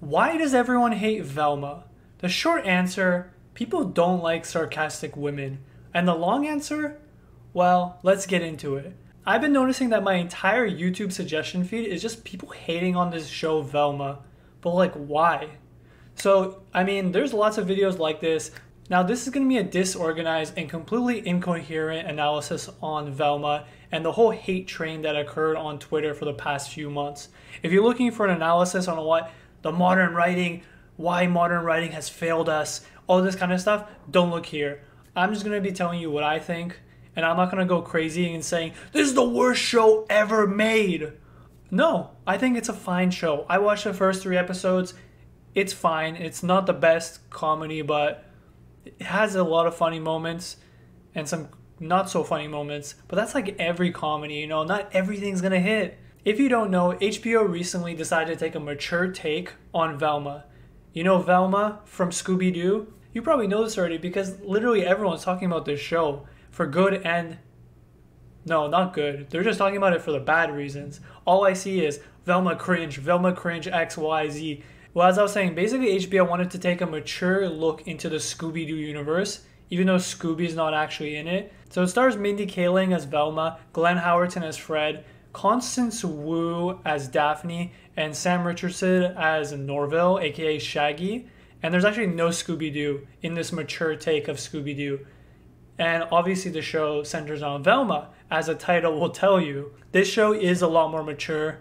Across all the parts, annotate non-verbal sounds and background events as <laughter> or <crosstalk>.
Why does everyone hate Velma? The short answer people don't like sarcastic women. And the long answer? Well, let's get into it. I've been noticing that my entire YouTube suggestion feed is just people hating on this show Velma. But like, why? So, I mean, there's lots of videos like this. Now, this is going to be a disorganized and completely incoherent analysis on Velma and the whole hate train that occurred on Twitter for the past few months. If you're looking for an analysis on what the modern writing, why modern writing has failed us, all this kind of stuff, don't look here. I'm just to be telling you what I think, and I'm not to go crazy and saying, this is the worst show ever made. No, I think it's a fine show. I watched the first three episodes. It's fine. It's not the best comedy, but it has a lot of funny moments and some not so funny moments. But that's like every comedy, you know, not everything's gonna hit. If you don't know, HBO recently decided to take a mature take on Velma. You know Velma from Scooby Doo? You probably know this already because literally everyone's talking about this show for good and no, not good. They're just talking about it for the bad reasons. All I see is Velma cringe, Velma cringe XYZ. Well, as I was saying, basically HBO wanted to take a mature look into the Scooby Doo universe, even though Scooby's not actually in it. So it stars Mindy Kaling as Velma, Glenn Howerton as Fred, Constance Wu as Daphne, and Sam Richardson as Norville, aka Shaggy. And there's actually no Scooby Doo in this mature take of Scooby Doo. And obviously, the show centers on Velma, as the title will tell you. This show is a lot more mature.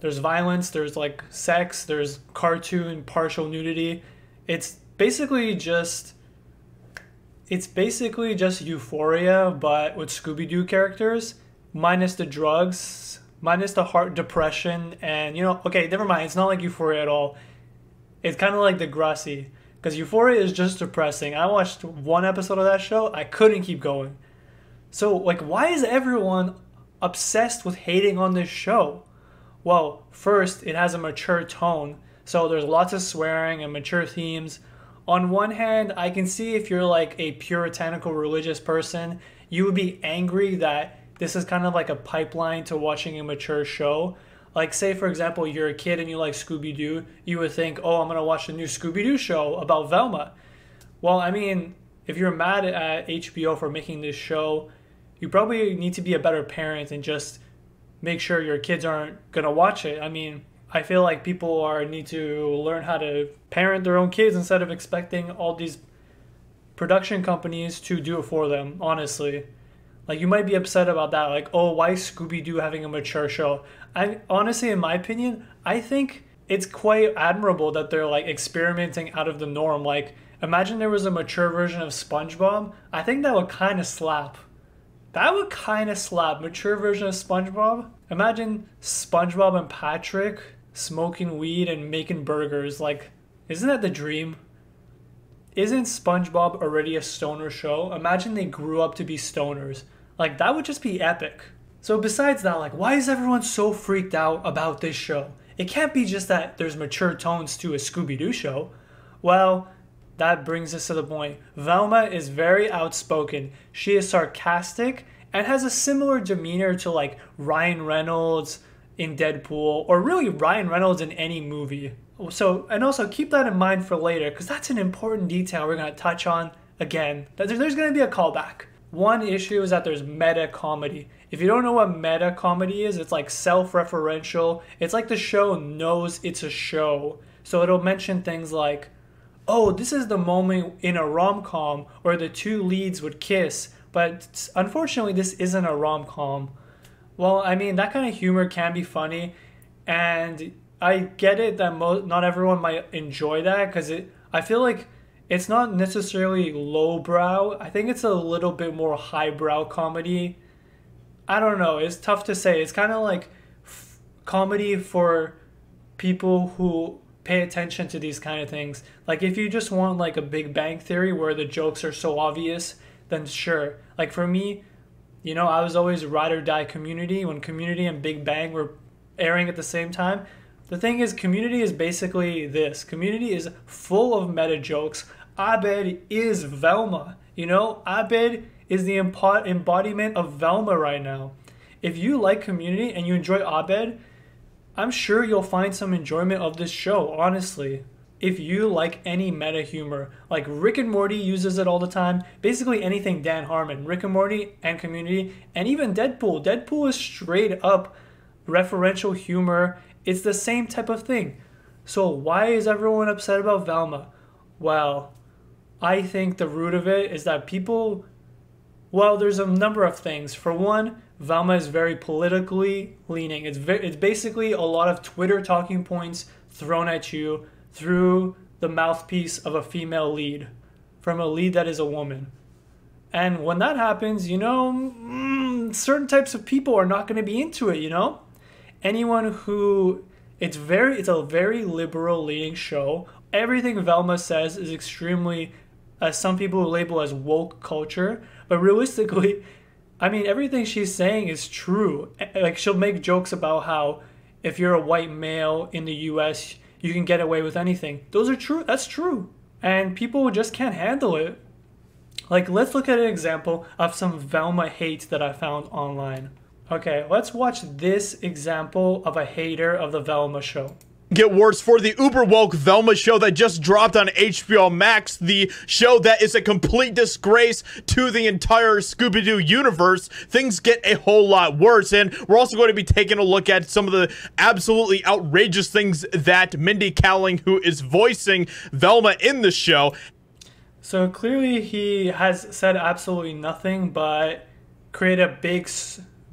There's violence, there's like sex, there's cartoon, partial nudity. It's basically just. It's basically just Euphoria, but with Scooby Doo characters, minus the drugs, minus the heart depression, and you know, okay, never mind. It's not like Euphoria at all. It's kind of like Degrassi because Euphoria is just depressing. I watched one episode of that show, I couldn't keep going. So, like, why is everyone obsessed with hating on this show? Well, first, it has a mature tone, so there's lots of swearing and mature themes. On one hand, I can see if you're like a puritanical religious person, you would be angry that this is kind of like a pipeline to watching a mature show. Like, say, for example, you're a kid and you like Scooby Doo, you would think, oh, I'm going to watch the new Scooby Doo show about Velma. Well, I mean, if you're mad at HBO for making this show, you probably need to be a better parent and just make sure your kids aren't going to watch it. I mean, I feel like people are need to learn how to parent their own kids instead of expecting all these production companies to do it for them, honestly. Like you might be upset about that, like, oh, why Scooby Doo having a mature show? I honestly, in my opinion, I think it's quite admirable that they're like experimenting out of the norm. Like, imagine there was a mature version of SpongeBob. I think that would kind of slap. That would kind of slap. Mature version of SpongeBob. Imagine SpongeBob and Patrick smoking weed and making burgers. Like, isn't that the dream? Isn't SpongeBob already a stoner show? Imagine they grew up to be stoners. Like, that would just be epic. So, besides that, like, why is everyone so freaked out about this show? It can't be just that there's mature tones to a Scooby Doo show. Well, that brings us to the point. Velma is very outspoken. She is sarcastic and has a similar demeanor to like Ryan Reynolds in Deadpool or really Ryan Reynolds in any movie. So, and also keep that in mind for later because that's an important detail we're going to touch on again. That there's going to be a callback. One issue is that there's meta comedy. If you don't know what meta comedy is, it's like self referential. It's like the show knows it's a show. So it'll mention things like, oh, this is the moment in a rom com where the two leads would kiss, but unfortunately, this isn't a rom com. Well, I mean, that kind of humor can be funny, and I get it that mo- not everyone might enjoy that because it. I feel like it's not necessarily lowbrow. I think it's a little bit more highbrow comedy. I don't know. It's tough to say. It's kind of like f- comedy for people who pay attention to these kind of things. Like if you just want like a Big Bang Theory where the jokes are so obvious, then sure. Like for me, you know, I was always ride or die Community when Community and Big Bang were airing at the same time. The thing is, Community is basically this. Community is full of meta jokes Abed is Velma. You know, Abed is the embodiment of Velma right now. If you like Community and you enjoy Abed, I'm sure you'll find some enjoyment of this show, honestly. If you like any meta humor, like Rick and Morty uses it all the time, basically anything Dan Harmon, Rick and Morty and Community, and even Deadpool. Deadpool is straight up referential humor. It's the same type of thing. So why is everyone upset about Velma? Well, I think the root of it is that people well, there's a number of things. For one, Velma is very politically leaning. It's it's basically a lot of Twitter talking points thrown at you through the mouthpiece of a female lead, from a lead that is a woman. And when that happens, you know, mm, certain types of people are not going to be into it, you know? Anyone who it's very it's a very liberal leading show. Everything Velma says is extremely as some people label as woke culture, but realistically, I mean, everything she's saying is true. Like, she'll make jokes about how if you're a white male in the US, you can get away with anything. Those are true. That's true. And people just can't handle it. Like, let's look at an example of some Velma hate that I found online. Okay, let's watch this example of a hater of the Velma show get worse for the uber woke Velma show that just dropped on HBO Max, the show that is a complete disgrace to the entire Scooby Doo universe. Things get a whole lot worse, and we're also going to be taking a look at some of the absolutely outrageous things that Mindy Kaling, who is voicing Velma in the show, so clearly he has said absolutely nothing but create a big,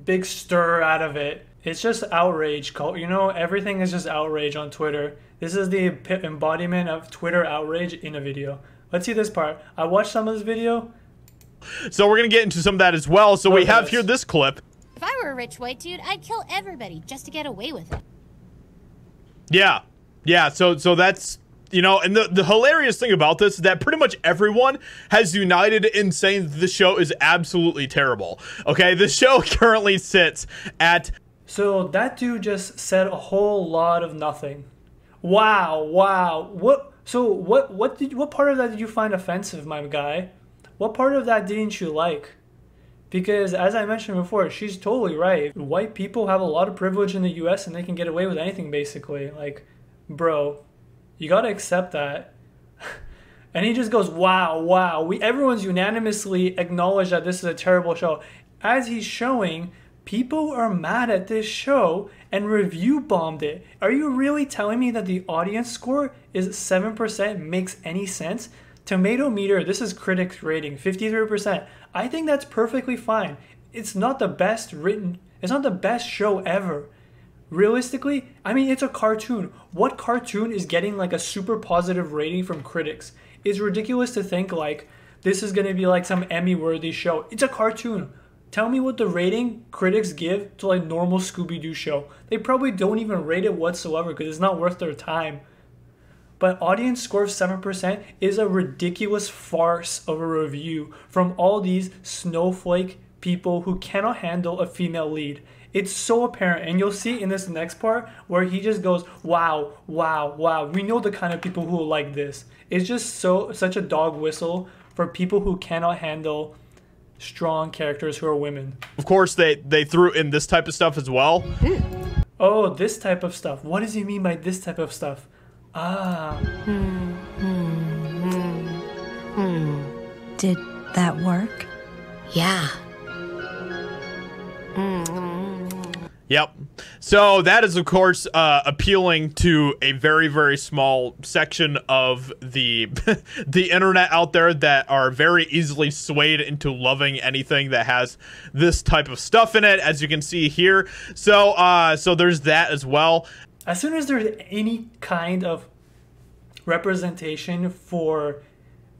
big stir out of it it's just outrage. cult. You know, everything is just outrage on Twitter. This is the embodiment of Twitter outrage in a video. Let's see this part. I watched some of this video. So we're going to get into some of that as well. So we have here this clip. If I were a rich white dude, I'd kill everybody just to get away with it. Yeah. Yeah, so so that's you know, and the, the hilarious thing about this is that pretty much everyone has united in saying the show is absolutely terrible. Okay, the show <laughs> currently sits at so that dude just said a whole lot of nothing. Wow, wow. What so what what did what part of that did you find offensive, my guy? What part of that didn't you like? Because as I mentioned before, she's totally right. White people have a lot of privilege in the US and they can get away with anything basically. Like, bro, you got to accept that. <laughs> and he just goes, "Wow, wow. We everyone's unanimously acknowledged that this is a terrible show." As he's showing People are mad at this show and review bombed it. Are you really telling me that the audience score is 7% makes any sense? Tomato meter, this is critics rating, 53%. I think that's perfectly fine. It's not the best written, it's not the best show ever. Realistically, I mean, it's a cartoon. What cartoon is getting like a super positive rating from critics? It's ridiculous to think like this is gonna be like some Emmy worthy show. It's a cartoon. Tell me what the rating critics give to like normal Scooby Doo show. They probably don't even rate it whatsoever because it's not worth their time. But audience score of 7% is a ridiculous farce of a review from all these snowflake people who cannot handle a female lead. It's so apparent, and you'll see in this next part where he just goes, "Wow, wow, wow." We know the kind of people who like this. It's just so such a dog whistle for people who cannot handle strong characters who are women. Of course, they they threw in this type of stuff as well. Oh, this type of stuff. What does he mean by this type of stuff? Ah. Hmm, hmm, hmm, Did that work? Yeah. Yep. So that is, of course, uh, appealing to a very, very small section of the <laughs> the internet out there that are very easily swayed into loving anything that has this type of stuff in it, as you can see here. So, uh, so there's that as well. As soon as there's any kind of representation for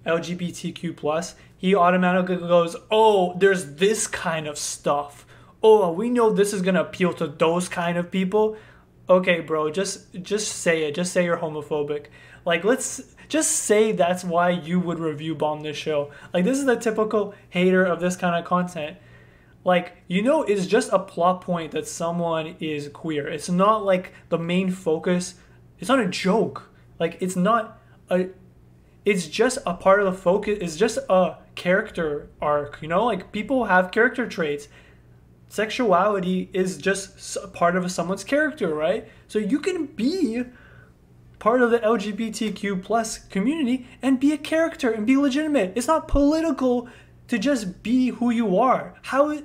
LGBTQ plus, he automatically goes, "Oh, there's this kind of stuff." Oh, we know this is gonna appeal to those kind of people. Okay, bro, just just say it. Just say you're homophobic. Like, let's just say that's why you would review bomb this show. Like, this is the typical hater of this kind of content. Like, you know, it's just a plot point that someone is queer. It's not like the main focus. It's not a joke. Like, it's not a. It's just a part of the focus. It's just a character arc. You know, like people have character traits sexuality is just part of someone's character, right? So you can be part of the LGBTQ plus community and be a character and be legitimate. It's not political to just be who you are. How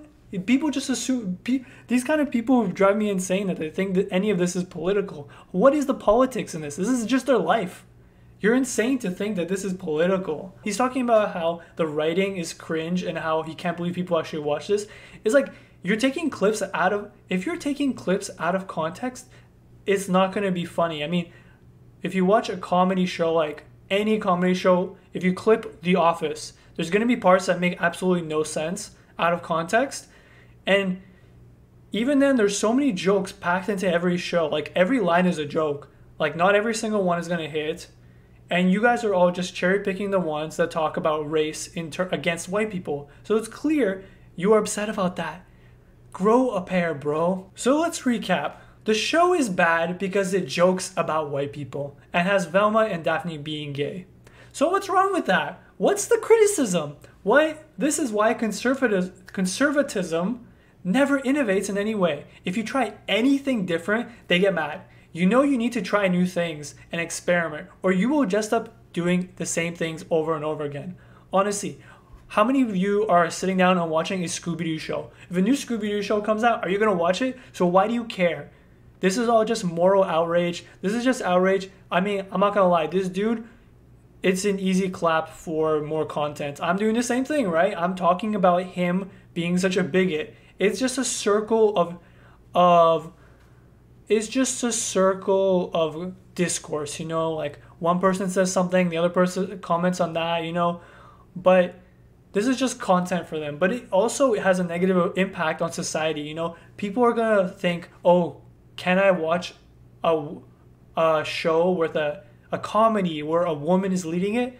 people just assume pe- these kind of people drive me insane that they think that any of this is political. What is the politics in this? This is just their life. You're insane to think that this is political. He's talking about how the writing is cringe and how he can't believe people actually watch this. It's like you're taking clips out of if you're taking clips out of context, it's not going to be funny. I mean, if you watch a comedy show like any comedy show, if you clip The Office, there's going to be parts that make absolutely no sense out of context. And even then, there's so many jokes packed into every show. Like every line is a joke. Like not every single one is going to hit. And you guys are all just cherry picking the ones that talk about race in ter- against white people. So it's clear you are upset about that. Grow a pair, bro. So let's recap. The show is bad because it jokes about white people and has Velma and Daphne being gay. So what's wrong with that? What's the criticism? Why this is why conservative conservatism never innovates in any way. If you try anything different, they get mad. You know you need to try new things and experiment, or you will just up doing the same things over and over again. Honestly, how many of you are sitting down and watching a Scooby Doo show? If a new Scooby Doo show comes out, are you gonna watch it? So why do you care? This is all just moral outrage. This is just outrage. I mean, I'm not gonna lie, this dude, it's an easy clap for more content. I'm doing the same thing, right? I'm talking about him being such a bigot. It's just a circle of of it's just a circle of discourse, you know, like one person says something, the other person comments on that, you know, but this is just content for them. But it also has a negative impact on society, you know. People are gonna think, oh, can I watch a, a show with a, a comedy where a woman is leading it?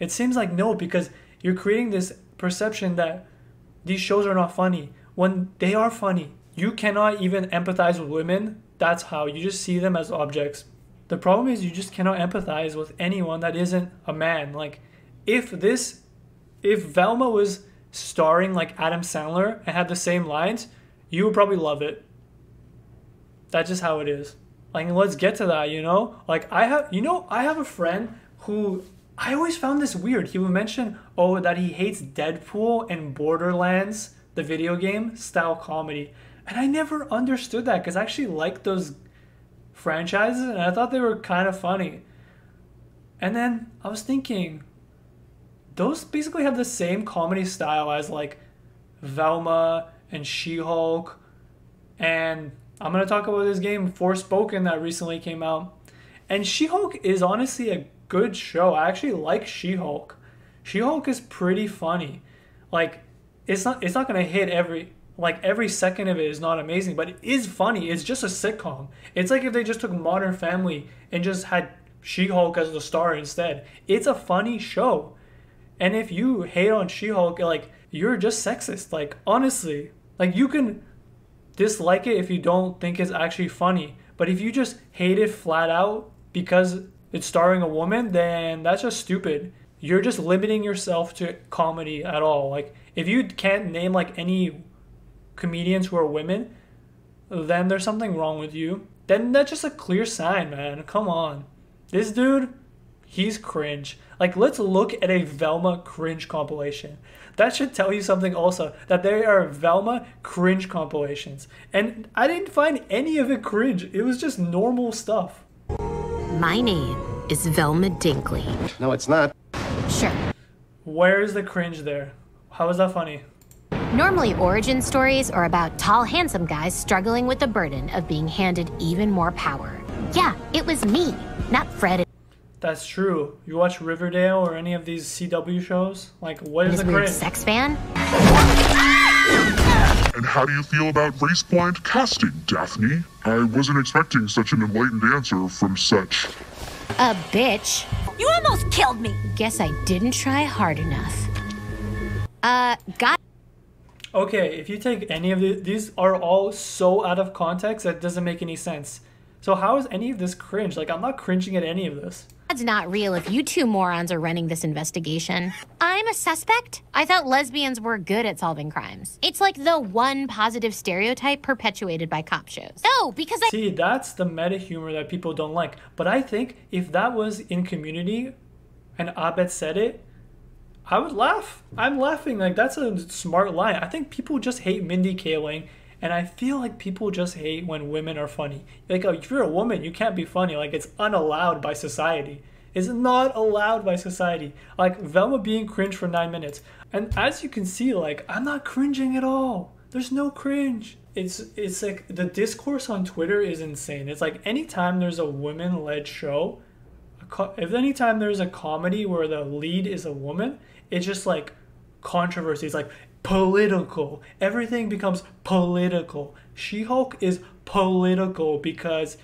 It seems like no, because you're creating this perception that these shows are not funny when they are funny. You cannot even empathize with women. That's how you just see them as objects. The problem is you just cannot empathize with anyone that isn't a man. Like if this if Velma was starring like Adam Sandler and had the same lines, you would probably love it. That's just how it is. Like let's get to that, you know? Like I have you know, I have a friend who I always found this weird. He would mention, oh, that he hates Deadpool and Borderlands, the video game style comedy. And I never understood that because I actually liked those franchises and I thought they were kind of funny. And then I was thinking, those basically have the same comedy style as like Velma and She Hulk. And I'm going to talk about this game, Forspoken, that recently came out. And She Hulk is honestly a good show. I actually like She Hulk. She Hulk is pretty funny. Like, it's not it's not gonna hit every like every second of it is not amazing, but it is funny. It's just a sitcom. It's like if they just took Modern Family and just had She Hulk as the star instead. It's a funny show. And if you hate on She Hulk, like you're just sexist. Like honestly, like you can dislike it if you don't think it's actually funny. But if you just hate it flat out because it's starring a woman, then that's just stupid. You're just limiting yourself to comedy at all. Like if you can't name like any comedians who are women, then there's something wrong with you. Then that's just a clear sign, man. Come on. This dude, he's cringe. Like let's look at a Velma cringe compilation. That should tell you something also that there are Velma cringe compilations. And I didn't find any of it cringe. It was just normal stuff. My name is Velma Dinkley. No, it's not. Sure. Where's the cringe there? How is that funny? Normally, origin stories are about tall, handsome guys struggling with the burden of being handed even more power. Yeah, it was me, not Fred That's true. You watch Riverdale or any of these CW shows? Like, what is and is his the weird cringe? sex fan. And how do you feel about race blind casting, Daphne? I wasn't expecting such an enlightened answer from such. A bitch. You almost killed me! Guess I didn't try hard enough. Uh, got. Okay, if you take any of these, these are all so out of context that doesn't make any sense. So how is any of this cringe? Like, I'm not cringing at any of this. It's not real if you two morons are running this investigation. I'm a suspect? I thought lesbians were good at solving crimes. It's like the one positive stereotype perpetuated by cop shows. No, because I. See, that's the meta humor that people don't like. But I think if that was in community and Abed said it, I would laugh. I'm laughing. Like, that's a smart line. I think people just hate Mindy Kaling. And I feel like people just hate when women are funny. Like, if you're a woman, you can't be funny. Like, it's unallowed by society. It's not allowed by society. Like, Velma being cringe for nine minutes. And as you can see, like, I'm not cringing at all. There's no cringe. It's it's like the discourse on Twitter is insane. It's like anytime there's a women-led show, if anytime there's a comedy where the lead is a woman, it's just like controversy. It's like political. Everything becomes political. She-Hulk is political because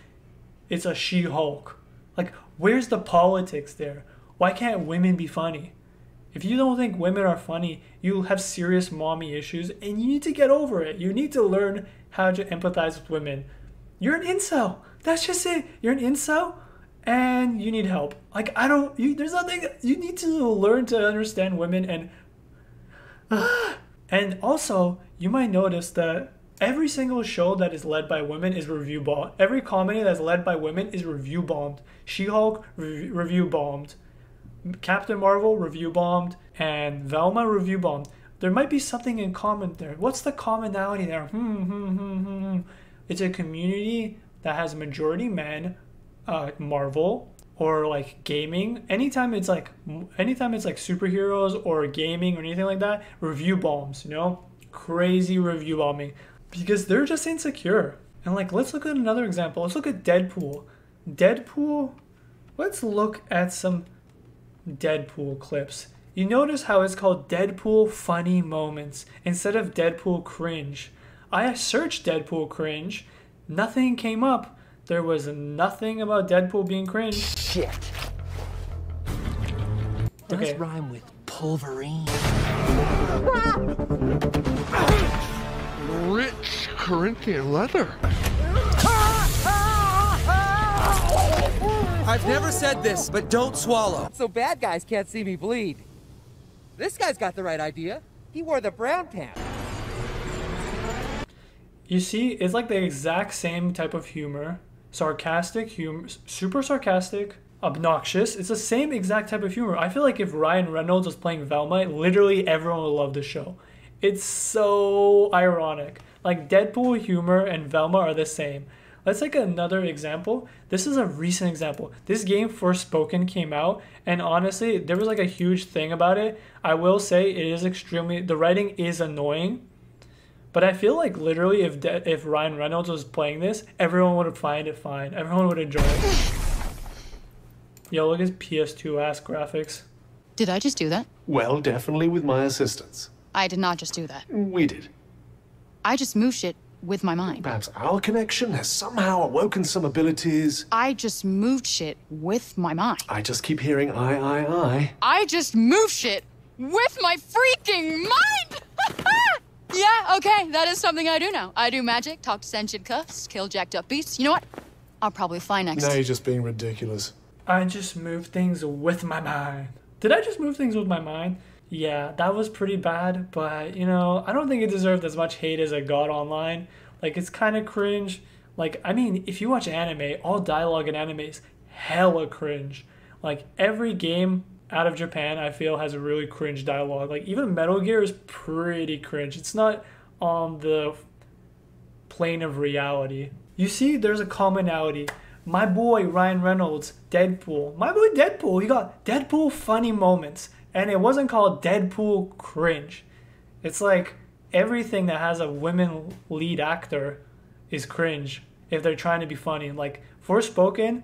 it's a She-Hulk. Like, where's the politics there? Why can't women be funny? If you don't think women are funny, you have serious mommy issues and you need to get over it. You need to learn how to empathize with women. You're an incel. That's just it. You're an incel and you need help. Like I don't you there's nothing you need to learn to understand women and <sighs> ah, and also you might notice that every single show that is led by women is review bombed. Every comedy that's led by women is review bombed. She-Hulk re- review bombed. Captain Marvel review bombed and Velma review bombed. There might be something in common there. What's the commonality there? Hmm, hmm, hmm, hmm, hmm. It's a community that has majority men, uh, Marvel or like gaming. Anytime it's like, anytime it's like superheroes or gaming or anything like that, review bombs. You know, crazy review bombing because they're just insecure. And like, let's look at another example. Let's look at Deadpool. Deadpool. Let's look at some Deadpool clips. You notice how it's called Deadpool funny moments instead of Deadpool cringe. I searched Deadpool cringe, nothing came up. There was nothing about Deadpool being cringe. Shit. Does Okay. rhyme with pulverine. Rich Corinthian leather. I've never said this, but don't swallow. So bad guys can't see me bleed. This guy's got the right idea. He wore the brown pants. You see, it's like the exact same type of humor. Sarcastic humor, super sarcastic, obnoxious. It's the same exact type of humor. I feel like if Ryan Reynolds was playing Velma, literally everyone would love the show. It's so ironic. Like Deadpool humor and Velma are the same. Let's take another example. This is a recent example. This game Forspoken came out, and honestly, there was like a huge thing about it. I will say it is extremely the writing is annoying, but I feel like literally if De- if Ryan Reynolds was playing this, everyone would find it fine. Everyone would enjoy it. Yo, look at his PS2 ass graphics. Did I just do that? Well, definitely with my assistance. I did not just do that. We did. I just moved shit with my mind. Perhaps our connection has somehow awoken some abilities. I just moved shit with my mind. I just keep hearing I, I, I. I just moved shit with my freaking mind! Yeah, okay, that is something I do now. I do magic, talk to sentient cuffs, kill jacked up beasts. You know what? I'll probably fly next. Now you're just being ridiculous. I just move things with my mind. Did I just move things with my mind? Yeah, that was pretty bad, but you know, I don't think it deserved as much hate as it got online. Like, it's kind of cringe. Like, I mean, if you watch anime, all dialogue in anime is hella cringe. Like, every game out of Japan, I feel, has a really cringe dialogue. Like, even Metal Gear is pretty cringe. It's not on the plane of reality. You see, there's a commonality. My boy Ryan Reynolds, Deadpool. My boy Deadpool, he got Deadpool funny moments. And it wasn't called Deadpool cringe. It's like everything that has a women lead actor is cringe if they're trying to be funny. Like Forspoken,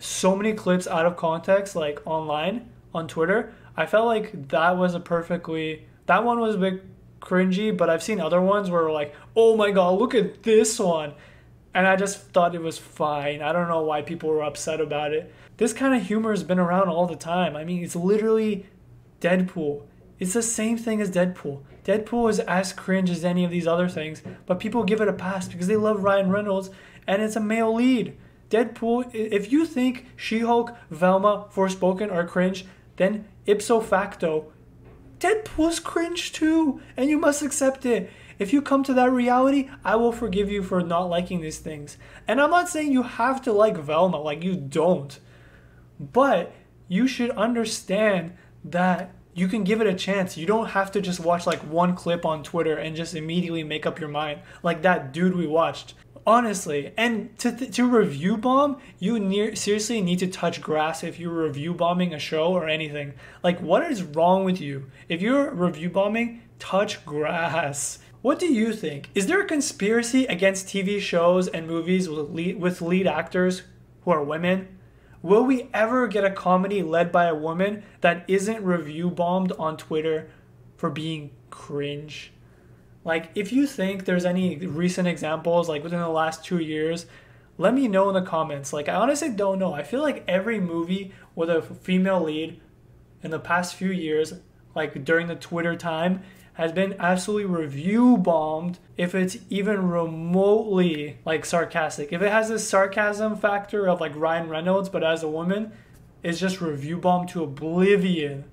so many clips out of context, like online on Twitter. I felt like that was a perfectly that one was a bit cringy, but I've seen other ones where like, oh my god, look at this one. And I just thought it was fine. I don't know why people were upset about it. This kind of humor has been around all the time. I mean, it's literally Deadpool. It's the same thing as Deadpool. Deadpool is as cringe as any of these other things, but people give it a pass because they love Ryan Reynolds and it's a male lead. Deadpool, if you think She Hulk, Velma, Forspoken are cringe, then ipso facto, Deadpool's cringe too, and you must accept it. If you come to that reality, I will forgive you for not liking these things. And I'm not saying you have to like Velma, like you don't. But you should understand that you can give it a chance. You don't have to just watch like one clip on Twitter and just immediately make up your mind, like that dude we watched. Honestly, and to, to review bomb, you near seriously need to touch grass if you're review bombing a show or anything. Like, what is wrong with you? If you're review bombing, touch grass. What do you think? Is there a conspiracy against TV shows and movies with lead, with lead actors who are women? Will we ever get a comedy led by a woman that isn't review bombed on Twitter for being cringe? Like, if you think there's any recent examples, like within the last two years, let me know in the comments. Like, I honestly don't know. I feel like every movie with a female lead in the past few years, like during the Twitter time, has been absolutely review bombed if it's even remotely like sarcastic. If it has this sarcasm factor of like Ryan Reynolds, but as a woman, it's just review bombed to oblivion.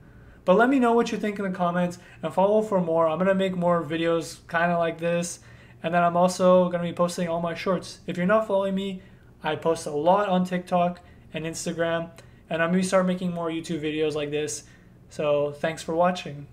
But let me know what you think in the comments and follow for more. I'm going to make more videos kind of like this. And then I'm also going to be posting all my shorts. If you're not following me, I post a lot on TikTok and Instagram. And I'm going to start making more YouTube videos like this. So thanks for watching.